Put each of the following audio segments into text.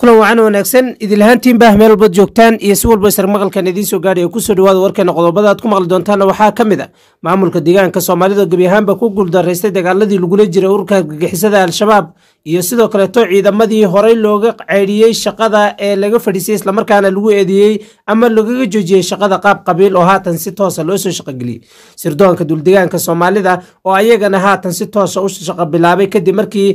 kulan wacan wanaagsan idilahaantiinbah meel walbaad joogtaan iyo si walba isar maqalkan idiin soo gaadhay oo ku soo dhawaada warkeena qodobada aad ku maqli doontaanna waxaa ka mid a maamulka deegaanka soomaalida gebi ahaanba ku guuldaraystay dagaaladii lagula jiray ururka argagixisada al-shabaab iyo sidoo kaleeto ciidamadii horey looga ceydhiyey shaqada ee laga fadhiisay islamarkaana lagu eedeeyey ama lagaga joojiyey shaqada qaab qabiil oo haatan si toosa loo soo shaqogeliyey sirdoonka duldegaanka soomaalida oo ayagana haatan si toosa u shaqo bilaabay kadib markii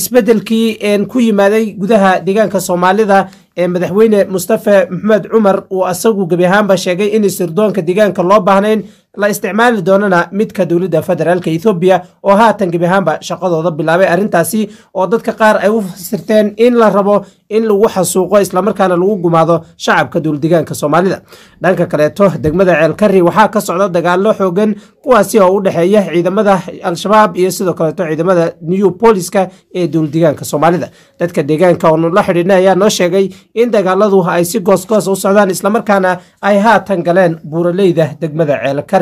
isbedelkii ku yimaaday gudaha deegaanka soomaalida ee madaxweyne mustafa maxamed cumar uu asagu gebi ahaanba sheegay in sirdoonka deegaanka loo baahnayn la isticmaali doonana midka dowladda federaalka ethoobiya oo haatan gebi ahaanba shaqadooda bilaabay arrintaasi oo dadka qaar ay u fasirteen in la rabo in lagu xasuuqo islamarkaana lagu gumaado shacabka dowladdegaanka soomaalida. Dhanka kaleeto degmada ceelkari waxaa ka socda dagaalo xoogan kuwaasi oo u dhexeeya ciidamada al-shabaab iyo sidoo kaleeto ciidamada new booliska ee dowladdegaanka soomaalida. Dadka deegaanka oonu la xidhiidna ayaa noo sheegay in dagaaladu ay si goosgoos u socdaan islamarkaana ay haatan galeen buuraleyda degmada ceelkari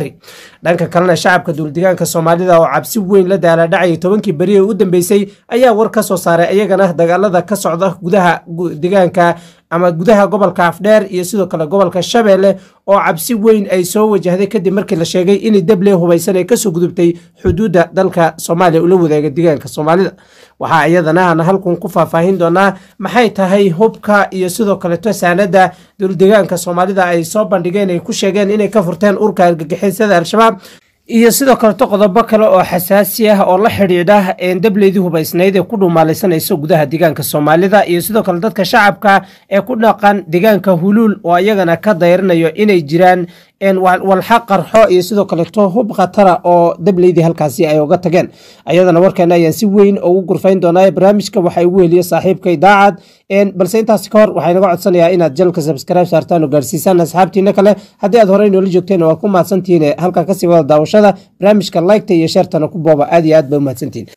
dhanka kalena shacabka dowladdegaanka soomaalida oo cabsi weyn la daaladhacayay tobankii beri ee u dambeysay ayaa war ka soo saaray ayagana dagaalada ka socda gudaha deegaanka ama gudaha gobolka afdheer iyo sidoo kale gobolka shabeelle oo cabsi weyn ay soo wajahday kadib markii la sheegay in dable hubaysan ay ka soo gudubtay xuduudda dalka soomaaliya ula wadaaga deegaanka soomaalida. Waxaa iyadana aan halkun ku faahfaahin doonaa maxay tahay hubka iyo sidoo kaleto saanada dowladegaanka soomaalida ay soo bandhigeen ay ku sheegeen inay ka furteen urka argagixisada al-shabaab iyo sidoo kaleto qodobo kale oo xasaasi ah oo la xidhiidha dableydii hubaysnayd ee ku dhumaalaysanayso gudaha deegaanka soomaalida iyo sidoo kale dadka shacabka ee ku dhaqan deegaanka huluul oo iyagana ka dayrinayo inay jiraan walxa qarxo iyo sidoo kaleto hub khatara oo dableydii halkaasi ay uga tageen. Ayadana warkeena ayaan si weyn ugu gurfayn doonaa barnaamijka waxaa igu heliya saaxiibkay daacad balse intaas ka hor waxaa inaga codsanayaa inaad jalka sabskribe saartaan oo gaarsiisaan asxaabtiina kale. Haddii aad horey noola joogteen waad ku mahadsantihiin halkan ka sii wada daawashada barnaamijka liketa iyo sheertana ku booba aad iyo aad ba umahadsantihiin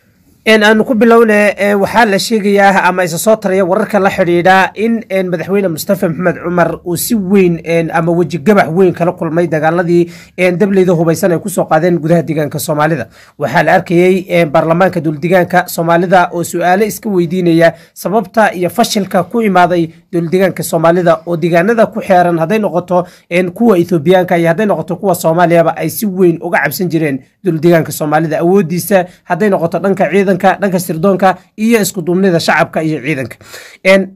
aanu ku bilowne waxaa la sheegayaa ama isa soo taraya wararka la xidhiidha in madaxweyne mustafa maxamed cumar uu si weyn ama wejigabax weyn kala kulmay dagaaladii dableyda hubaysan ay ku soo qaadeen gudaha deegaanka soomaalida. Waxaa la arkayey baarlamaanka dowladegaanka soomaalida oo su'aalo iska weydiinaya sababta iyo fashilka ku imaaday dowladegaanka soomaalida oo deegaanada ku xeeran hadday noqoto kuwa ethoobiyaanka iyo hadday noqoto kuwa soomaaliyaba ay si weyn uga cabsan jireen dowladegaanka soomaalida awoodiisa hadday noqoto dhanka ciidan dhanka sirdoonka iyo iskuduubnida shacabka iyo ciidanka.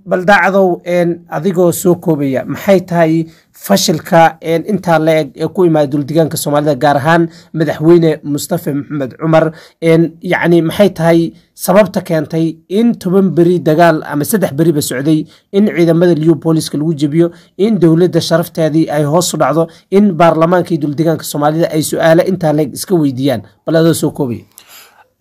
Bal daacadow adigoo soo koobaya maxay tahay fashilka intaa la eg ee ku imaada dowladegaanka soomaalida gaar ahaan madaxweyne mustafa maxamed cumar. Yacni maxay tahay sababta keentay in toban beri dagaal ama saddex beriba socday in ciidamada liyo booliska lagu jebiyo in dowladda sharafteedii ay hoos u dhacdo in baarlamaankii dowladegaanka soomaalida ay su'aalo intaa leeg iska weydiiyaan. Bal adoo soo koobaya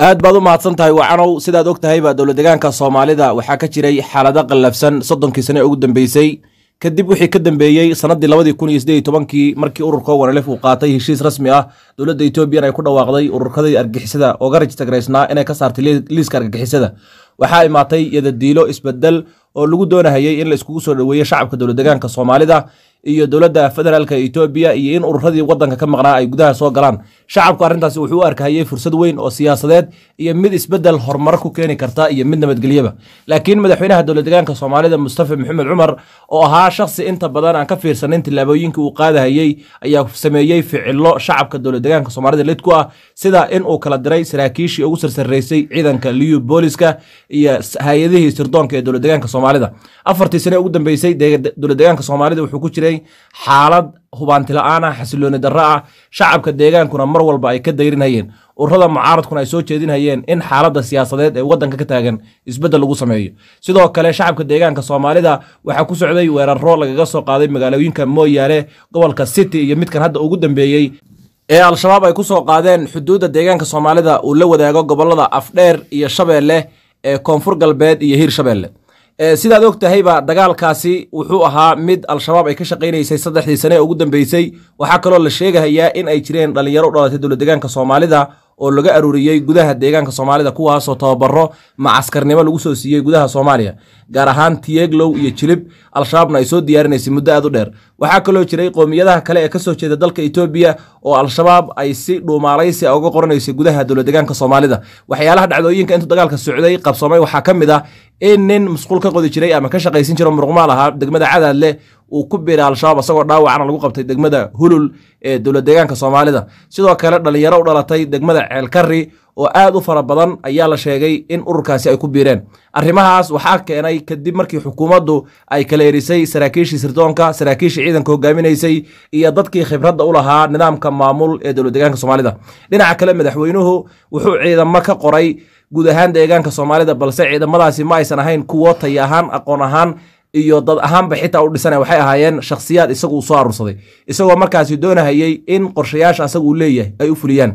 aad baad u mahadsan tahay wacanow sidaad og tahayba dowladegaanka soomaalida waxaa ka jiray xaalado qallafsan. Soddonkii sane ugu dambeysay kadib wixii ka dambeeyey sannaddii labadii kun iyo siddeed tobankii markii ururka wanalef uu qaatay heshiis rasmi ah dowladda etoobiyan ay ku dhawaaqday ururkadii argixisada ooga rajistagaraysnaa inay ka saartay liiska argixisada waxaa imaatay yadadiilo isbeddel oo lagu doonahayey in la iskugu soo dhoweeyo shacabka dowladegaanka soomaalida iyo dowladda federaalka etoobiya iyo in ururadii wadanka ka maqnaa ay gudaha soo galaan. Shacabku arrintaasi wuxuu u arkahayey fursad weyn oo siyaasadeed iyo mid isbeddel horumar ku keeni karta iyo mid nabadgelyaba. Laakiin madaxweynaha dowladegaanka soomaalida mustafa maxamed cumar oo ahaa shakhsi inta badan aan ka fiirsanin tillaabooyinka uu qaadahayey ayaa sameeyey ficilo shacabka dowladegaanka soomaalida lid ku ah sida in uu kala diray saraakiishii ugu sarsareysay ciidanka liyu booliska iyo hay'adihii sirdoonka ee dowladegaanka soomaalida. Afartii sane ugu dambeysay dowladegaanka soomaalida wuxuu ku jiray xaalad hubaanti la'aan ah xasilooni darro ah. Shacabka deegaankuna mar walba ay ka dayrinhayeen ururada mucaaradkuna ay soo jeedinhayeen in xaaladda siyaasadeed ee waddanka ka taagan isbeddel lagu sameeyo. Sidoo kale shacabka deegaanka soomaalida waxaa ku socday weeraro lagaga soo qaaday magaalooyinka mooyaale gobolka city iyo midkan hadda ugu dambeeyey. Ee al-shabaab ay ku soo qaadeen xuduudda deegaanka soomaalida uu la wadaago gobollada afdheer iyo shabeelle ee koonfur galbeed iyo hiir shabeelle sidaad og tahayba dagaalkaasi wuxuu ahaa mid al-shabaab ay ka shaqaynaysay saddexdii sane ee ugu dambeysay. Waxaa kaloo la sheegahayaa in ay jireen dhalinyaro u dhalatay dowladegaanka soomaalida oo laga aruuriyey gudaha deegaanka soomaalida kuwaasoo tababaro macaskarnimo lagu soo siiyey gudaha soomaaliya gaar ahaan tiyeglow iyo jilib al-shabaabna ay soo diyaarinaysay muddo aad u dheer. Waxaa kaloo jiray qoomiyadaha kale ee ka soo jeeda dalka etoobiya oo al-shabaab ay si dhuumaalaysi uga qoranaysay gudaha dowlad deegaanka soomaalida. Waxyaalaha dhacdooyinka intuu dagaalka socday qabsoomay waxaa ka mid ah in nin musquul ka qodi jiray ama ka shaqaysin jiro muruqmaal ahaa degmada cadaadle uu ku biiray al-shabaab asagoo dhaawacana lagu qabtay degmada hulul ee dowlad deegaanka soomaalida. Sidoo kale dhalinyaro u dhalatay degmada ceelkari oo aad u fara badan ayaa la sheegay in ururkaasi ay ku biireen. Arrimahaas waxaa keenay kadib markii xukuumaddu ay kala erisay saraakiishii sirdoonka saraakiishii ciidanka hogaaminaysay iyo dadkii khibradda u lahaa nidaamka maamul ee dowlad deegaanka soomaalida. Dhinaca kale madaxweynuhu wuxuu ciidamo ka qoray guud ahaan deegaanka soomaalida balse ciidamadaasi ma aysan ahayn kuwo tay ahaan aqoon ahaan iyo dad ahaanba xitaa u dhisana waxay ahaayeen shakhsiyaad isagu uu soo aruursaday isagoo markaasi doonahayey in qorshayaasha asaga uu leeyahay ay u fuliyaan.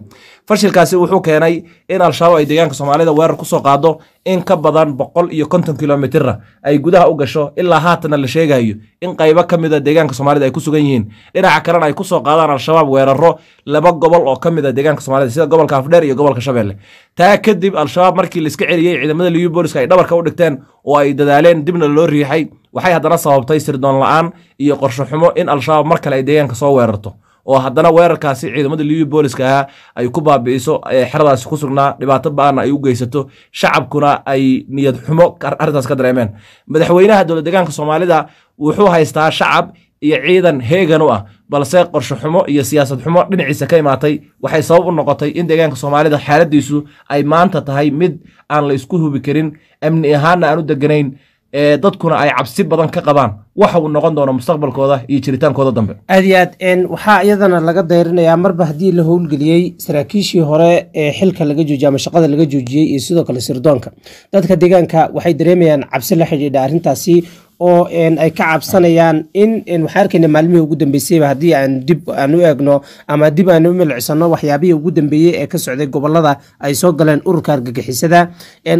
Fashilkaasi wuxuu keenay in al-shabaab ay deegaanka soomaalida weerar ku soo qaado in ka badan boqol iyo konton kilomitira ay gudaha u gasho ilaa haatana la sheegayo in qaybo ka mida deegaanka soomaalida ay ku sugan yihiin. Dhinaca kalena ay ku soo qaadaan al-shabaab weeraro laba gobol oo ka mida deegaanka soomaalida sida gobolka afdheer iyo gobolka shabeelle taa kadib al-shabaab markii la iska celiyey ciidamada liyu booliska ay dhabarka u dhigteen oo ay dadaaleen dibna loo riixay waxay haddana sababtay sirdoon la'aan iyo qorsho xumo in al-shabaab mar kale ay deegaanka soo weerarto oo haddana weerarkaasi ciidamada liyu booliska ahaa ay ku baabi'iso xeradaasi ku sugnaa dhibaato ba'ana ay u geysato shacabkuna ay niyad xumo arrintaas ka dareemeen. Madaxweynaha dowlad deegaanka soomaalida wuxuu haystaa shacab iyo ciidan heegan u ah balse qorsho xumo iyo siyaasad xumo dhinaciisa ka imaatay waxay sabab u noqotay in deegaanka soomaalida xaaladiisu ay maanta tahay mid aan la isku hubi karin amni ahaanna aan u deganayn dadkuna ay cabsi badan ka qabaan. Waxa uu noqon doono mustaqbalkooda iyo jiritaankooda dambe. Aad iyo aad waxaa iyadana laga dayrinayaa marba haddii la howlgeliyey saraakiishii hore ee xilka laga joojiyey ama shaqada laga joojiyey iyo sidoo kale sirdoonka. Dadka deegaanka waxay dareemayaan cabsi la xidhiidha arrintaasi oo ay ka cabsanayaan in waxaa arkayna maalmihii ugu dambeysayba haddii aan dib aan u eegno ama dib aan u milicsano waxyaabihii ugu dambeeyey ee ka socday gobollada ay soo galeen ururka argagixisada.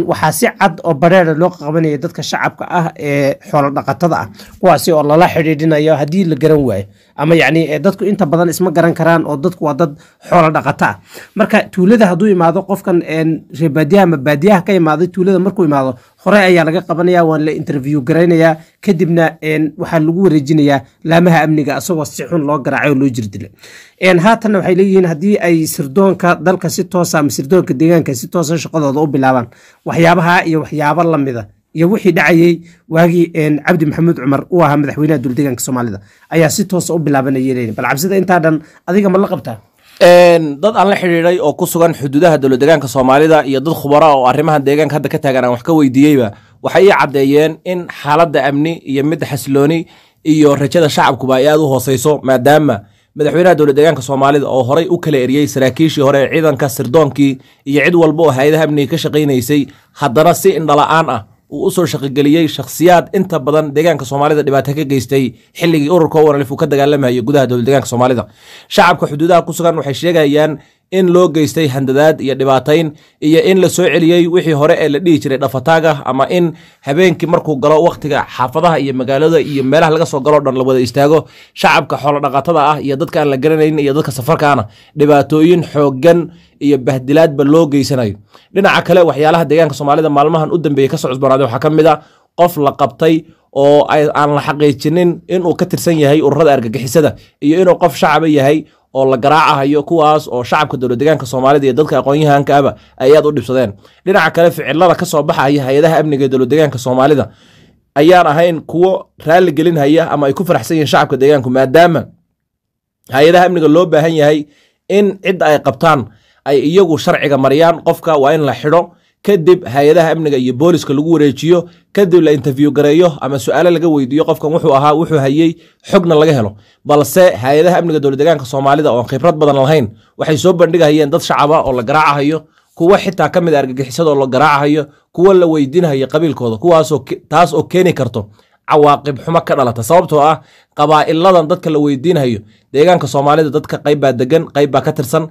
Waxaa si cad oo bareera loo qabanaya dadka shacabka ah ee xoolo dhaqatada ah kuwaasi oo lala xidhiidhinayo haddii la garan waayo ama yacni dadku inta badan isma garan karaan oo dadku waa dad xoolo dhaqato ah marka tuulada hadduu imaado qofkan reer baadiyaha ama baadiyaha ka imaaday tuulada markuu imaado hore ayaa laga qabanaya waan la interview garaynayaa kadibna waxaa lagu wareejinayaa laamaha amniga asagoo si xun loo garaacay oo loo jirdilay. Haatanna waxay leeyihiin haddii ay sirdoonka dalka si toosa ama sirdoonka deegaanka si toosa shaqadooda u bilaabaan waxyaabaha iyo waxyaabo lamida iyo wixii dhacayey waagii cabdi maxamuud cumar uu ahaa madaxweynaha dowladeegaanka soomaalida. Ayaa si toosa u bilaabanayay bal cabsida intaa dhan adiga ma la qabtaa? Dad aan la xidhiidhay oo ku sugan xuduudaha dowlad deegaanka soomaalida iyo dad khubara oo arrimahan deegaanka hadda ka taagan aan wax ka weydiiyeyba waxay ii caddeeyeen in xaaladda amni iyo midda xasilooni iyo rajada shacabkuba ay aad u hooseyso maadaama madaxweynaha dowlad deegaanka soomaalida oo horay u kala eriyey saraakiishii hore ee ciidanka sirdoonkii iyo cid walba oo hay'adaha amniga ka shaqaynaysay haddana si indhala-aan ah uu u soo shaqogeliyey shakhsiyaad inta badan deegaanka soomaalida dhibaato ka geystay xilligii ururka uu ka dagaalamayo gudaha dowlad deegaanka soomaalida. Shacabka xuduudaha ku sugan waxay sheegayaan in loo geystay handadaad iyo dhibaatayn iyo in la soo celiyey wixii hore ee la dhihi jiray dhafataaga ama in habeenkii markuu galo wakhtiga xaafadaha iyo magaalada iyo meelaha laga soo galoo dhan la wada istaago shacabka xoolodhaqatada ah iyo dadka aan la garanayn iyo dadka safarkaana dhibaatooyin xooggan iyo bahdilaadba loo geysanayo. Dhinaca kale waxyaalaha deegaanka soomaalida maalmahan u dambeeyey ka soo cusboonaaday waxaa ka mid a qof la qabtay oo aan la xaqiijinin inuu ka tirsan yahay ururada argagixisada iyo inuu qof shacaba yahay oo la garaacahayo kuwaas oo shacabka dowlad deegaanka soomaalida iyo dadka aqoon-yahanka ay aad u dhibsadeen. Dhinaca kale ficilada ka soo baxaya hay'adaha amniga ee dowlad deegaanka soomaalida ayaan ahayn kuwo raalli gelinhaya ama ay ku faraxsan yihiin shacabka deegaanku maadaama hay'adaha amniga loo baahan yahay in cidda ay qabtaan ay iyagu sharciga mariyaan qofka waa in la xidho kadib hay'adaha amniga iyo booliska lagu wareejiyo kadib la interview gareeyo ama su'aalo laga weydiiyo qofkan wuxuu ahaa wuxuu hayey xogna laga helo. Balse hay'adaha amniga dowlad deegaanka soomaalida oon khibrad badan lahayn waxay soo bandhigahayeen dad shacaba oo la garaacahayo kuwa xitaa ka mid a argagixisada oo la garaacahayo kuwa la weydiinahayo qabiilkooda kuwaasoo taas oo keeni karto cawaaqib xumo ka dhalata. Sababtoo ah qabaa'iladan dadka la weydiinahayo deegaanka soomaalida dadka qayb baa degan qayb baa ka tirsan.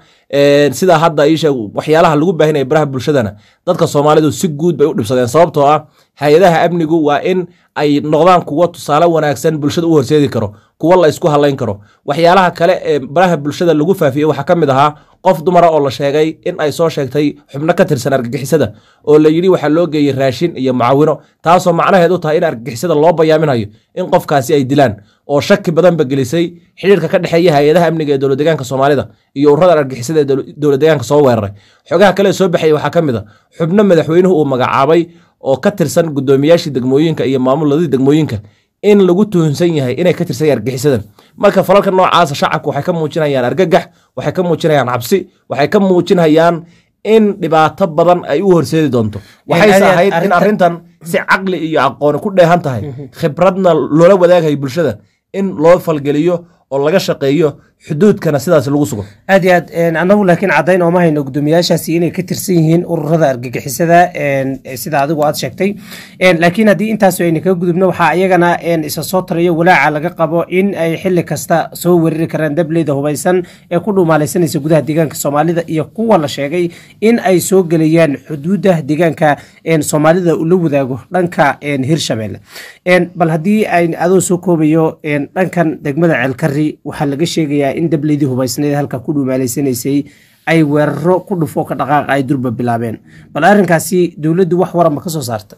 Sidaa hadda iisheeg waxyaalaha lagu baahinaya baraha bulshadana dadka soomaalidu si guud bay u dhibsadeen. Sababtoo ah hay'adaha amnigu waa in ay noqdaan kuwo tusaale wanaagsan bulshada u horseedi karo kuwo la isku halayn karo. Waxyaalaha kale ee baraha bulshada lagu faafiyey waxaa ka mid ahaa qof dumara oo la sheegay in ay soo sheegtay xubno ka tirsan argagixisada oo la yidhi waxaa loo geeyey raashin iyo mucaawino taasoo macnaheed u tahay in argagixisada loo bayaaminayo in qofkaasi ay dilaan oo shaki badanba gelisay xidhiirka ka dhexeeya hay'adaha amniga ee dowlad deegaanka soomaalida iyo ururada argagixisada ee dowlad deegaanka soo weeraray. Xogaha kale soo baxaya waxaa ka mid a xubno madaxweynuhu uu magacaabay oo ka tirsan guddoomiyaashii degmooyinka iyo maamuladii degmooyinka in lagu tuhunsan yahay inay ka tirsan yahay argixisadan marka falalka noocaasa shacabku waxay ka muujinayaan argagax waxay ka muujinayaan cabsi waxay ka muujinayaan in dhibaato badan ay u horseedi doonto. Waxayse ahayd in arrintan si caqli iyo aqooni ku dheehan tahay. Khibradna loola wadaagayo bulshada in loo falgeliyo oo laga shaqeeyo xuduudkana sidaas lagu sugo. Aad iyo aad annagu laakiin caddayn ooma hayno guddoomiyaashaasi inay ka tirsan yihiin ururada argagixisada sida adigu aad sheegtay. Laakiin haddii intaas ayna kaga gudubno waxaa iyagana isa soo tarayo walaaca laga qabo in ay xili kasta soo weerari karaan dableyda hubaysan ee ku dhumaalaysanaysa gudaha deegaanka soomaalida iyo kuwa la sheegay in ay soo gelayaan xuduudda deegaanka soomaalida ula wadaago dhanka hirshabelle bal haddii adoo soo koobayo dhankan degmada ceelkari waxaa laga sheegayaa in dableydii hubaysneed halka ku dhumaalaysanaysay ay weeraro ku dhufo ka dhaqaaqa ay durba bilaabeen. Bal arrinkaasi dowladdu wax waranba ka soo saarta.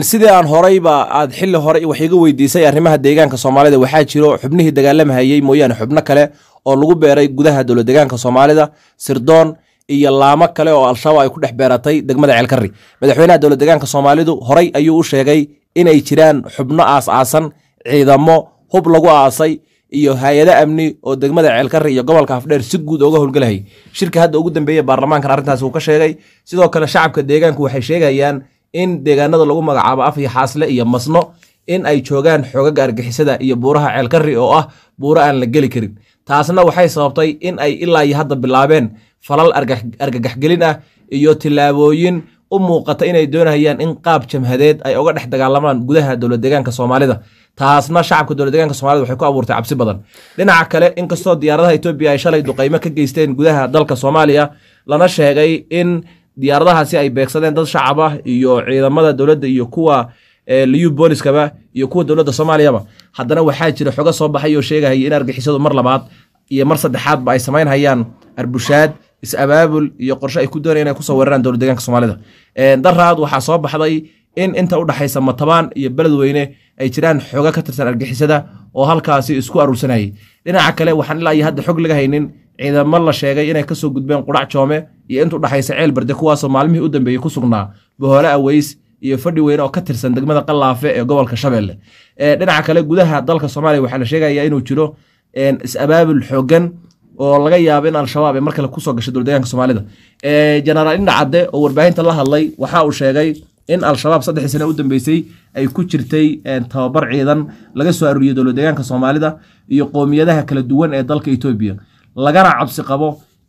Sidii aan horeyba aad xili hore wax iga weydiisay arrimaha deegaanka soomaalida waxaa jiro xubnihii dagaalamahayey mooyaane xubno kale oo lagu beeray gudaha dowlad deegaanka soomaalida sirdoon iyo laamo kale oo al-shabaab ay ku dhex beeratay degmada ceelkari madaxweynaha dowlad deegaanka soomaalidu horey ayuu u sheegay inay jiraan xubno aas-aasan ciidamo hub lagu aasay iyo hay'ado amni oo degmada ceelkari iyo gobolka afdheer si guud ooga howlgelahayay shirka hadda ugu dambeeye baarlamaankan arrintaasi uu ka sheegay. Sidoo kale shacabka deegaanku waxay sheegayaan in deegaanada lagu magacaabo af iyo xaasle iyo masno in ay joogaan xoogaga argixisada iyo buuraha ceelkari oo ah buuro aan la geli karin. Taasna waxay sababtay in ay ilaa iyo hadda bilaabeen falal argagaxgelin ah iyo tillaabooyin u muuqata inay doonayaan in qaab jamhadeed ay uga dhex dagaalamaan gudaha dowlad deegaanka soomaalida taasna shacabka dowlad deegaanka soomaalida waxay ku abuurtay cabsi badan. Dhinaca kale inkastoo diyaaradaha etoobiya ay shalay duqaymo ka geysteen gudaha dalka soomaaliya lana sheegay in diyaaradahaasi ay beegsadeen dad shacab ah iyo ciidamada dowladda iyo kuwa liyu booliskaba iyo kuwa dowladda soomaaliyaba. Haddana waxaa jira xogo soo baxay oo sheegahaya in argixisadu mar labaad iyo mar saddexaadba ay samaynhayaan arbushaad is-abaabul iyo qorshe ay ku doonaya inay ku soo weeraraan dowlad deegaanka soomaalida. Daraad waxaa soo baxday in inta u dhexaysa matabaan iyo beledweyne ay jiraan xogo ka tirsan argixisada oo halkaasi isku aruursanayay dhinaca kale waxaan ilaa iyo hadda xog laga haynin ciidamo la sheegay inay ka soo gudbeen qudhac joome iyo inta udhexaysa ceel barde kuwaasoo maalmihii u dambeeyey ku sugnaa bohoole aweys iyo fadhi weyne oo ka tirsan degmada qalaafe ee gobolka shabeelle dhinaca kale gudaha dalka soomaaliya waxaa la sheegaya inuu jiro is-abaabul xoogan oo laga yaabo in al-shabaab ay mar ku soo gashay dowlad deegaanka soomaalida jenaraal indha cadde oo warbaahinta la hadlay waxa uu sheegay in al-shabaab saddexdii sane u dambeysay ay ku jirtay tababar ciidan laga soo aruuriyey dowlad deegaanka soomaalida iyo qoomiyadaha kala duwan ee dalka etoobiya lagana cabsi qabo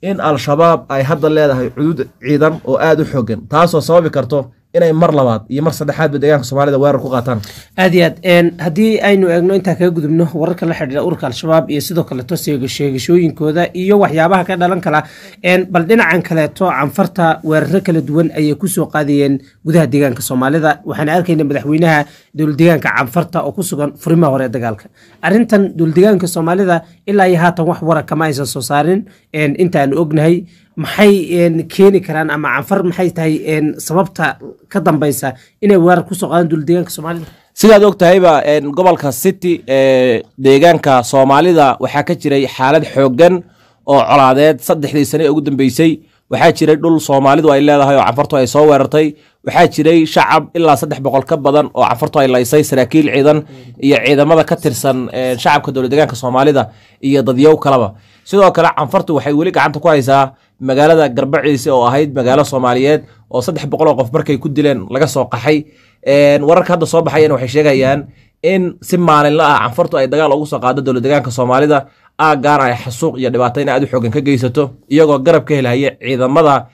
in al-shabaab ay hadda leedahay cudud ciidan oo aada u xoogan taasoo sababi karto inay mar labaad iyo mar saddexaadba deegaanka soomaalida weerar ku qaataan. Aad iyo aad. Haddii aynu eegno intaa kaga gudubno wararka la xidhiira ururka al-shabaab iyo sidoo kaleeto sheegashooyinkooda iyo waxyaabaha ka dhalan kala bal dhinacan kaleeto canfarta weeraro kala duwan ayay ku soo qaadayeen gudaha deegaanka soomaalida. Waxaan arkayna madaxweynaha dowladdeegaanka canfarta oo ku furimaha hore ee dagaalka. Arrintan dowladdeegaanka soomaalida ilaa iyo haatan wax wara kama aysan soo saarin. Intaanu ognahay maxay keeni karaan ama canfar maxay tahay sababta ka dambeysa inay weerar ku soo qaadaan dowlad deegaanka soomaalida? Sidaad og tahayba gobolka city ee deegaanka soomaalida waxaa ka jiray xaalad xooggan oo colaadeed. Saddexdii sane ee ugu dambeysay waxaa jiray dhul soomaalidu ay leedahay oo canfartu ay soo weerartay. Waxaa jiray shacab ilaa saddex boqol ka badan oo canfartu ay laysay saraakiil ciidan iyo ciidamada ka tirsan shacabka dowlad deegaanka soomaalida iyo dadyow kaleba sidoo kale canfartu waxay weli gacanta ku haysaa magaalada garbaciise oo ahayd magaalo soomaaliyeed oo saddex boqol oo qof markay ku dileen laga soo qaxay. Wararka hadda soo baxayana waxay sheegayaan in si maalinla ah canfartu ay dagaal ugu soo qaado dowlad deegaanka soomaalida aagaana ay xasuuq iyo dhibaato in aad u xoogan ka geysato iyagoo garab ka helaya ciidamada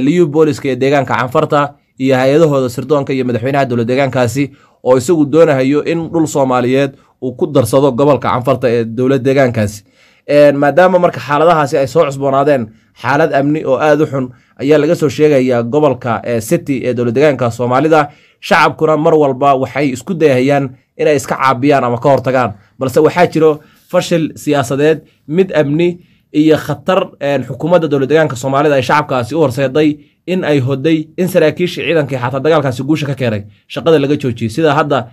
liyu booliska ee deegaanka canfarta iyo hay'adahooda sirdoonka iyo madaxweynaha dowlad deegaankaasi oo isagu doonahayo in dhul soomaaliyeed uu ku darsado gobolka canfarta ee dowlad deegaankaasi maadaama marka xaaladahaasi ay soo cusboonaadeen xaalad amni oo aada u xun ayaa laga soo sheegayaa gobolka city ee dowlad deegaanka soomaalida. Shacabkuna mar walba waxay isku dayahayaan inay iska caabiyaan ama ka hortagaan. Balse waxaa jiro fashil siyaasadeed mid amni iyo khatar xukuumadda dowlad deegaanka soomaalida ay shacabkaasi u horseeday in ay hoday in saraakiishii ciidankii xataa dagaalkaasi guusha ka keenay shaqada laga joojiyey. Sida hadda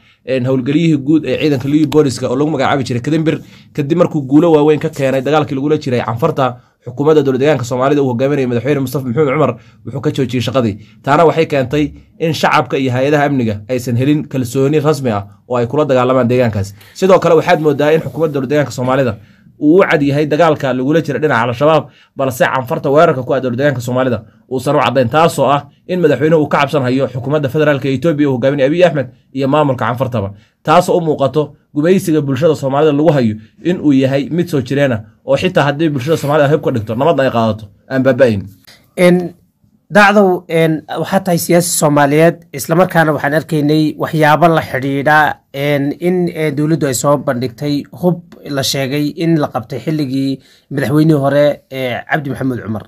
howlgeliyihii guud ee ciidanka liyu booliska oo lagu magacaabi jiray kadambir kadib markuu guulo waaweyn ka keenay dagaalkii lagula jiray canfarta xukuumadda dowlad deegaanka soomaalida uu hogaaminayay madaxweyne mustafa maxamed cumar wuxuu ka joojiyey shaqadii. Taana waxay keentay in shacabka iyo hay'adaha amniga aysan helin kalsooni rasmi ah oo ay kula dagaalamaan deegaankaas. Sidoo kale waxaad moodaa in xukuumadda dowlad deegaanka soomaalida uu u cad yahay dagaalka lagula jira dhinaca al-shabaab balse canfarta weerarka ku dowlad deegaanka soomaalida uusan u caddayn taasoo ah in madaxweynuhu uu ka cabsan hayo xukuumadda federaalka etoobiya uu hogaaminaya abiy axmed iyo maamulka canfartaba. Taasoo u muuqato gumaysiga bulshada soomaalida lagu hayo in uu yahay mid soo jireena oo xitaa haddii bulshada soomaalida hib ka dhigto nabadna ay qaadato. Aan baaba-ayn dacdow waxaa tahay siyaasi soomaaliyeed islamarkaana waxaan arkaynay waxyaabo la xidhiidha in dowladdu ay soo bandhigtay hub la sheegay in la qabtay xilligii madaxweynihii hore cabdi maxamuud cumar.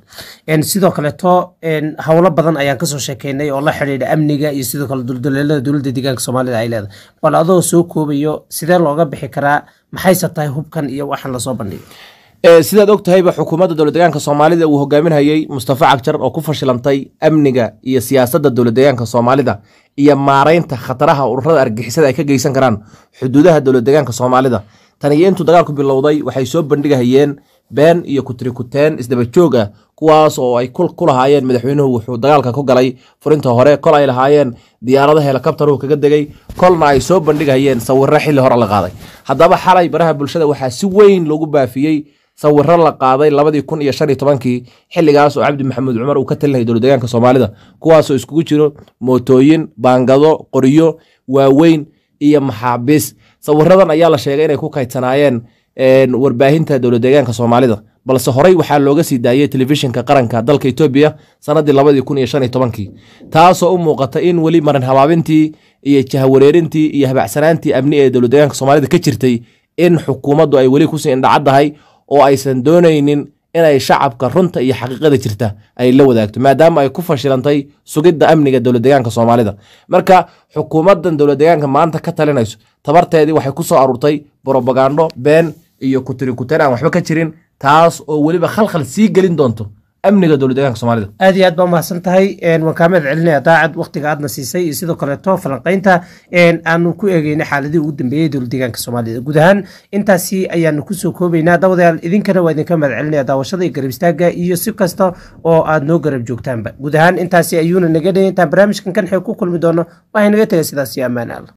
Sidoo kaleeto howlo badan ayaan ka soo sheekeynay oo la xidhiidha amniga iyo sidoo kale dulduleelada dowladda deegaanka soomaalida ay leedahay. Bal adoo soo koobayo sidee looga bixi karaa maxayse tahay hubkan iyo waxaan la soo bandhigay sidaad og tahayba xukuumadda dowlad deegaanka soomaalida uu hogaaminhayey mustafa cagjar oo ku fashilantay amniga iyo siyaasadda dowlad deegaanka soomaalida iyo maaraynta khataraha ururada argixisada ay ka geysan karaan xuduudaha dowlad deegaanka soomaalida. Tan iyo intuu dagaalku bilowday waxay soo bandhigahayeen been iyo kutirikuteen isdaba joog ah kuwaas oo ay ku lahaayeen madaxweynuhu wuxuu dagaalka ku galay. Furinta hore kol ay lahaayeen diyaarada helikabtaruhu kaga degay kolna ay soo bandhigahayeen sawiro xilli hore la qaaday. Haddaba xalay baraha bulshada waxaa si weyn loogu baafiyey sawiro la qaaday labadii kun iyo shan iyo tobankii xilligaas oo cabdi maxamuud cumar uu ka talinayay dowlad deegaanka soomaalida. Kuwaasoo iskugu jiro mootooyin baangado qoryo waaweyn iyo maxaabiis. Sawiradan ayaa la sheegay inay ku kaydsanaayeen warbaahinta dowlad deegaanka soomaalida. Balse horey waxaa looga sii daayey telefishinka qaranka dalka etoobiya sanadii labadii kun iyo shan iyo tobankii taasoo u muuqata in weli marin habaabintii iyo jahwareerintii iyo habacsanaantii amni ee dowlad deegaanka soomaalida ka jirtay in xukuumaddu ay weli ku sii indhacaddahay oo aysan doonaynin inay shacabka runta iyo xaqiiqada jirta ay la wadaagto maadaama ay ku fashilantay sugidda amniga dowlad deegaanka soomaalida. Marka xukuumaddan dowlad deegaanka maanta ka talinayso tabarteedii waxay ku soo aruurtay brobagando been iyo kutirikuteen aan waxba ka jirin taas oo weliba khalkhal sii gelin doonto amniga dowlad deegaanka soomaalida. Aad iyo aad baa umahadsan tahay waan kaa mahad celinaya daacad waktiga aadna siisay iyo sidoo kaleeto falanqaynta aanu ku eegeynay xaaladihii ugu dambeeyey dowlad deegaanka soomaalida. Guud ahaan intaasi ayaanu ku soo koobaynaa. Dawadayaal idinkana waa idinka mahad celinaya daawashada iyo garab istaaga iyo si kasta oo aad noo garab joogtaanba. Guud ahaan intaasi ayuuna naga dhaya intaan barnaamijkan kan xeeg ku kulmi doono waxay naga tegay sidaas iyo ammaan alla